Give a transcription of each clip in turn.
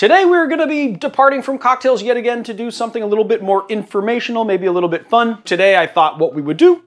Today we're gonna be departing from cocktails yet again to do something a little bit more informational, maybe a little bit fun. Today I thought what we would do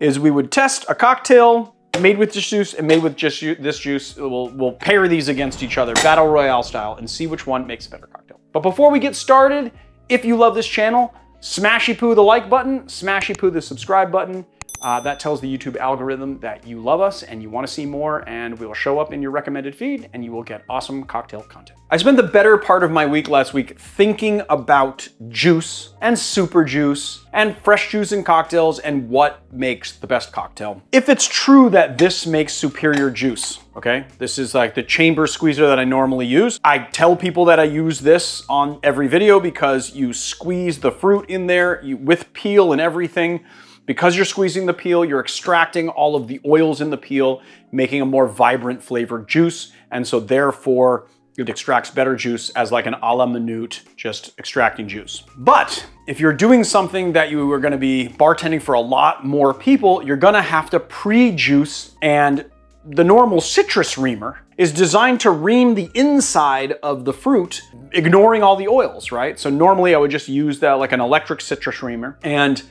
is we would test a cocktail made with this juice and made with just this juice. We'll, we'll pair these against each other, battle royale style, and see which one makes a better cocktail. But before we get started, if you love this channel, smashy poo the like button, smashy poo the subscribe button, uh, that tells the YouTube algorithm that you love us and you want to see more and we will show up in your recommended feed and you will get awesome cocktail content. I spent the better part of my week last week thinking about juice and super juice and fresh juice and cocktails and what makes the best cocktail. If it's true that this makes superior juice, okay? This is like the chamber squeezer that I normally use. I tell people that I use this on every video because you squeeze the fruit in there you, with peel and everything. Because you're squeezing the peel, you're extracting all of the oils in the peel, making a more vibrant flavored juice. And so therefore, it extracts better juice as like an a la minute, just extracting juice. But if you're doing something that you are gonna be bartending for a lot more people, you're gonna have to pre-juice and the normal citrus reamer is designed to ream the inside of the fruit, ignoring all the oils, right? So normally I would just use that like an electric citrus reamer and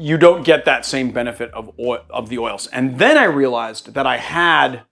you don't get that same benefit of, oil, of the oils. And then I realized that I had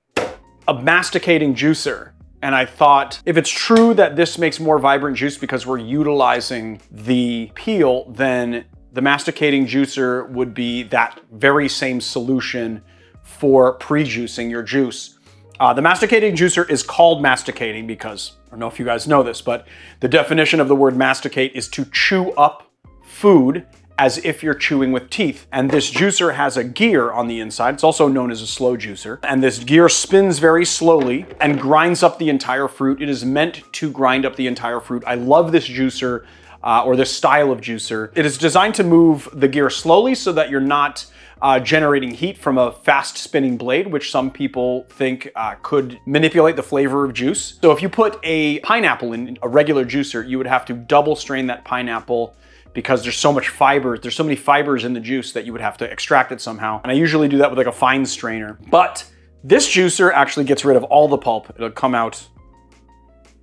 a masticating juicer and I thought, if it's true that this makes more vibrant juice because we're utilizing the peel, then the masticating juicer would be that very same solution for pre-juicing your juice. Uh, the masticating juicer is called masticating because, I don't know if you guys know this, but the definition of the word masticate is to chew up food as if you're chewing with teeth. And this juicer has a gear on the inside. It's also known as a slow juicer. And this gear spins very slowly and grinds up the entire fruit. It is meant to grind up the entire fruit. I love this juicer uh, or this style of juicer. It is designed to move the gear slowly so that you're not uh, generating heat from a fast spinning blade, which some people think uh, could manipulate the flavor of juice. So if you put a pineapple in a regular juicer, you would have to double strain that pineapple because there's so much fiber, there's so many fibers in the juice that you would have to extract it somehow. And I usually do that with like a fine strainer. But this juicer actually gets rid of all the pulp. It'll come out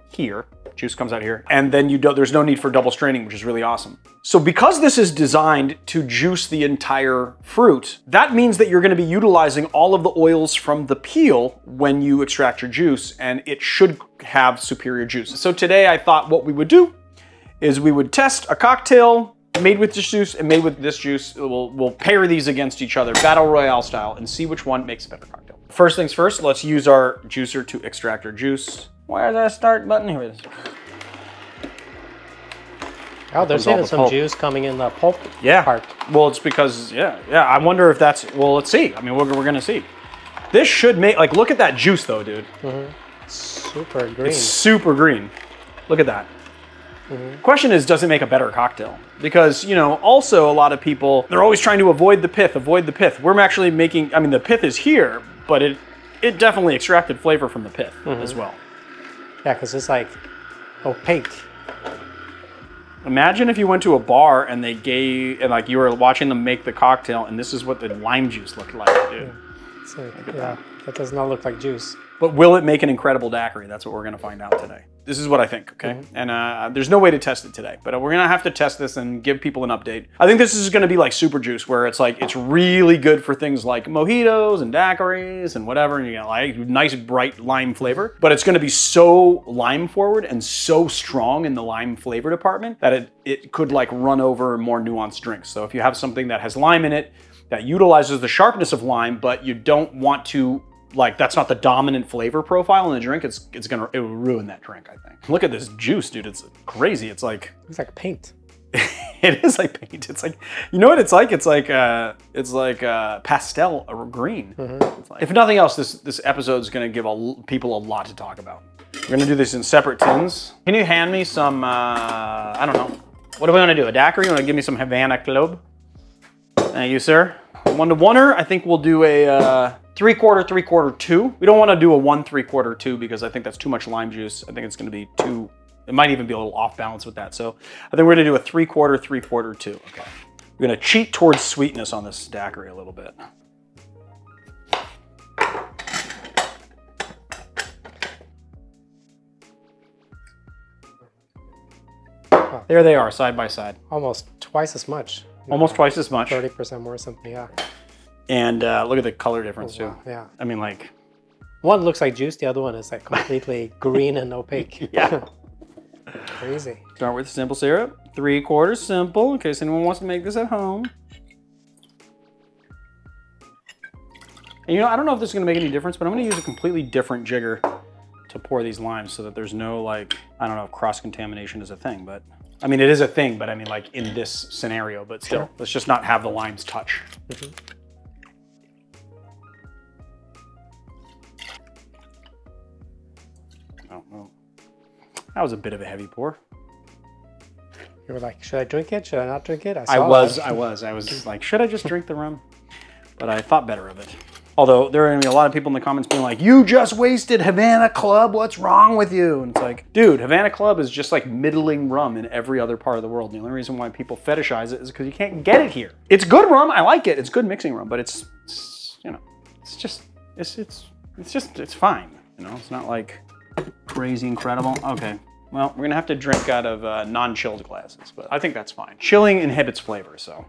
here, juice comes out here, and then you don't, there's no need for double straining, which is really awesome. So because this is designed to juice the entire fruit, that means that you're gonna be utilizing all of the oils from the peel when you extract your juice, and it should have superior juice. So today I thought what we would do is we would test a cocktail made with this juice and made with this juice. We'll, we'll pair these against each other, battle royale style, and see which one makes a better cocktail. First things first, let's use our juicer to extract our juice. Where's that start button? Here it is. Oh, there's even the some pulp. juice coming in the pulp yeah. part. Well, it's because, yeah, yeah. I wonder if that's, well, let's see. I mean, we're, we're going to see. This should make, like, look at that juice though, dude. Mm -hmm. Super green. It's super green. Look at that. Mm-hmm. Question is, does it make a better cocktail? Because, you know, also a lot of people, they're always trying to avoid the pith, avoid the pith. We're actually making, I mean, the pith is here, but it it definitely extracted flavor from the pith mm-hmm. as well. Yeah, because it's like opaque. Imagine if you went to a bar and they gave, and like you were watching them make the cocktail, and this is what the lime juice looked like, dude. Yeah, yeah that does not look like juice. But will it make an incredible daiquiri? That's what we're going to find out today. This is what I think, okay? Mm-hmm. And uh, there's no way to test it today, but we're going to have to test this and give people an update. I think this is going to be like super juice, where it's like, it's really good for things like mojitos and daiquiris and whatever, and you get like nice bright lime flavor, but it's going to be so lime forward and so strong in the lime flavor department that it, it could like run over more nuanced drinks. So if you have something that has lime in it, that utilizes the sharpness of lime, but you don't want to like that's not the dominant flavor profile in the drink, it's it's gonna it will ruin that drink, I think. Look at this juice, dude. It's crazy. It's like it's like paint. it is like paint. It's like you know what it's like. It's like uh, it's like uh, pastel green. Mm -hmm. like, if nothing else, this this episode is gonna give a, people a lot to talk about. We're gonna do this in separate tins. Can you hand me some? Uh, I don't know. What do we want to do? A daiquiri? You want to give me some Havana Club? Thank you, sir. One to oneer. I think we'll do a. Uh, three quarter, three quarter, two. We don't want to do a one, three quarter, two because I think that's too much lime juice. I think it's going to be too, it might even be a little off balance with that. So I think we're going to do a three quarter, three quarter, two. Okay. We're going to cheat towards sweetness on this daiquiri a little bit. there they are, side by side. Almost twice as much. Almost twice as much. 30% more or something, yeah. And uh, look at the color difference, too. Wow, yeah. I mean, like, One looks like juice, the other one is like completely green and opaque. Yeah. Crazy. start with simple syrup. Three quarters simple, in case anyone wants to make this at home. And you know, I don't know if this is gonna make any difference, but I'm gonna use a completely different jigger to pour these limes so that there's no like, I don't know if cross-contamination is a thing, but I mean, it is a thing, but I mean like in this scenario, but still, Sure. let's just not have the limes touch. Mm-hmm. Oh, well, that was a bit of a heavy pour. You were like, should I drink it? Should I not drink it? I saw was, that. I was, I was like, should I just drink the rum? But I thought better of it. Although there are gonna be a lot of people in the comments being like, you just wasted Havana Club, what's wrong with you? And it's like, dude, Havana Club is just like middling rum in every other part of the world. The only reason why people fetishize it is because you can't get it here. It's good rum, I like it. It's good mixing rum, but it's, it's you know, it's just, it's, it's, it's just, it's fine. You know, it's not like crazy incredible. Okay. Well, we're gonna have to drink out of uh, non-chilled glasses, but I think that's fine. Chilling inhibits flavor, so.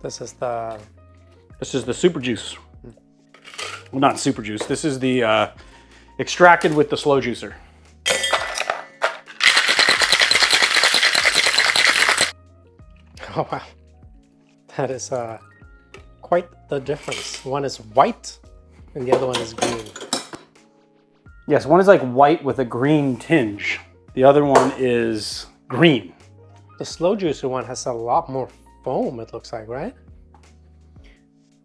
This is the This is the super juice. Well, not super juice. This is the uh, extracted with the slow juicer. oh wow, that is uh quite the difference. One is white, and the other one is green. Yes, one is like white with a green tinge. The other one is green. The slow juicer one has a lot more foam. It looks like, right?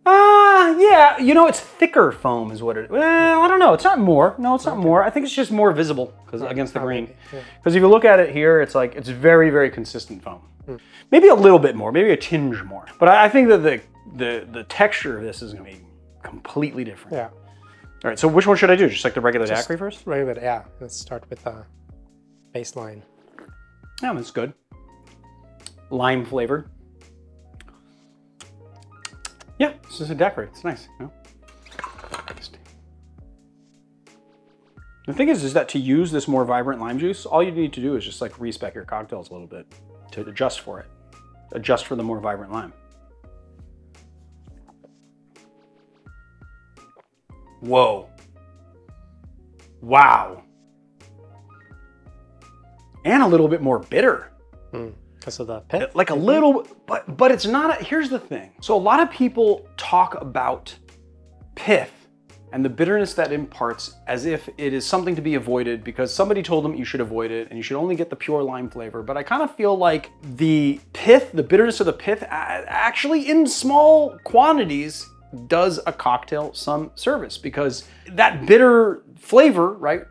Ah, yeah. You know, it's thicker foam, is what it. Well, I don't know. It's not more. No, it's not more. I think it's just more visible because against the green. maybe, yeah. Because if you look at it here, it's like it's very, very consistent foam. Maybe a little bit more, maybe a tinge more. But I, I think that the the the texture of this is going to be completely different. Yeah, All right. So which one should I do? Just like the regular Just- daiquiri first? right. Yeah, let's start with the baseline. Yeah, that's good. Lime flavored. Yeah, this is a daiquiri. It's nice. You know? The thing is, is that to use this more vibrant lime juice, all you need to do is just like respec your cocktails a little bit to adjust for it, adjust for the more vibrant lime. Whoa. Wow. And a little bit more bitter hmm. Because of the pit. Uh, like a mm-hmm. little but but it's not a, here's the thing. So a lot of people talk about pith and the bitterness that imparts as if it is something to be avoided because somebody told them you should avoid it and you should only get the pure lime flavor. But i kind of feel like the pith the bitterness of the pith actually in small quantities does a cocktail some service because that bitter flavor right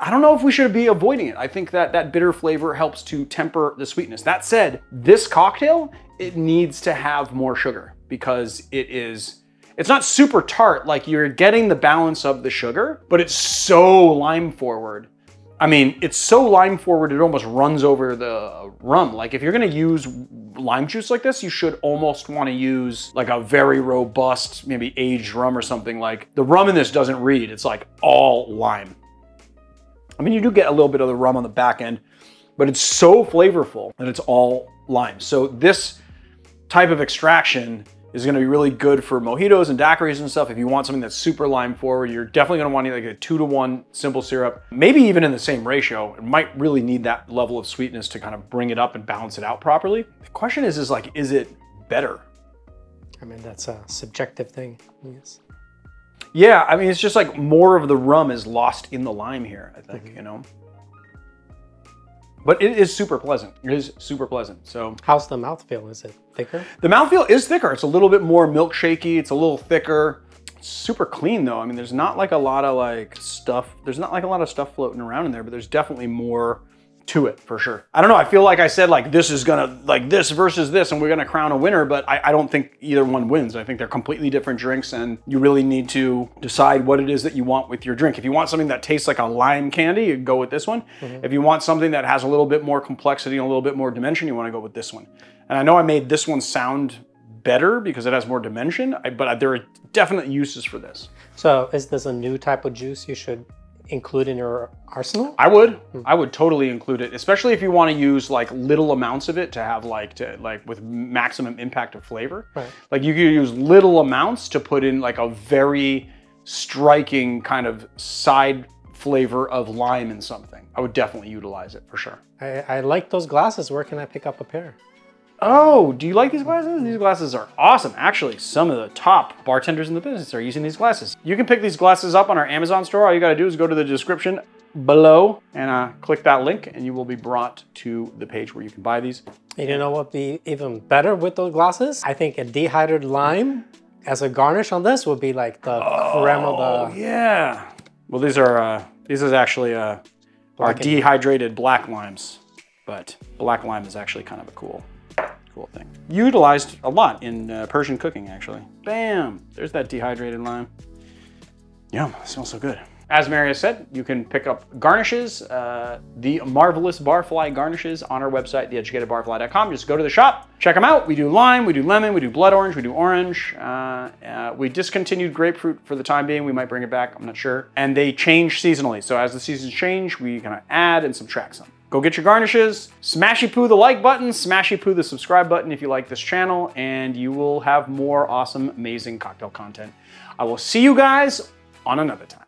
I don't know if we should be avoiding it. I think that that bitter flavor helps to temper the sweetness. That said, this cocktail, it needs to have more sugar because it is, it's not super tart, like you're getting the balance of the sugar, but it's so lime forward. I mean, it's so lime forward, it almost runs over the rum. Like if you're gonna use lime juice like this, you should almost wanna use like a very robust, maybe aged rum or something like, the rum in this doesn't read, it's like all lime. I mean, you do get a little bit of the rum on the back end, but it's so flavorful that it's all lime. So this type of extraction is going to be really good for mojitos and daiquiris and stuff. If you want something that's super lime forward, you're definitely going to want like a two to one simple syrup, maybe even in the same ratio. It might really need that level of sweetness to kind of bring it up and balance it out properly. The question is, is like, is it better? I mean, that's a subjective thing. Yes. Yeah, I mean, it's just like more of the rum is lost in the lime here, I think, mm-hmm. you know? But it is super pleasant. It is super pleasant. So How's the mouthfeel? Is it thicker? the mouthfeel is thicker. It's a little bit more milkshakey. It's a little thicker. It's super clean though. I mean, there's not like a lot of like stuff. There's not like a lot of stuff floating around in there, but there's definitely more to it for sure. I don't know. I feel like I said like this is gonna like this versus this, and we're gonna crown a winner, but I, I don't think either one wins. I think they're completely different drinks, and you really need to decide what it is that you want with your drink. If you want something that tastes like a lime candy, you go with this one. Mm-hmm. If you want something that has a little bit more complexity and a little bit more dimension, you want to go with this one. And I know I made this one sound better because it has more dimension, I, but there are definite uses for this. So is this a new type of juice you should include in your arsenal? I would. Hmm. I would totally include it, especially if you want to use like little amounts of it to have like to like with maximum impact of flavor. Right. Like you could use little amounts to put in like a very striking kind of side flavor of lime in something. I would definitely utilize it for sure. I, I like those glasses. Where can I pick up a pair? Oh, do you like these glasses? These glasses are awesome. Actually, some of the top bartenders in the business are using these glasses. You can pick these glasses up on our Amazon store. All you gotta do is go to the description below and uh, click that link and you will be brought to the page where you can buy these. And you know what would be even better with those glasses? I think a dehydrated lime as a garnish on this would be like the creme of Oh the. yeah. Well, these are, uh, these is actually uh, our dehydrated black limes, but black lime is actually kind of a cool, cool thing. Utilized a lot in uh, Persian cooking, actually. Bam! There's that dehydrated lime. Yum, smells so good. As Marius said, you can pick up garnishes, uh, the marvelous barfly garnishes on our website, theeducatedbarfly.com. Just go to the shop, check them out. We do lime, we do lemon, we do blood orange, we do orange. Uh, uh, we discontinued grapefruit for the time being. We might bring it back, I'm not sure. And they change seasonally. So as the seasons change, we kind of add and subtract some. Go get your garnishes, smashy poo the like button, smashy poo the subscribe button if you like this channel, and you will have more awesome, amazing cocktail content. I will see you guys on another time.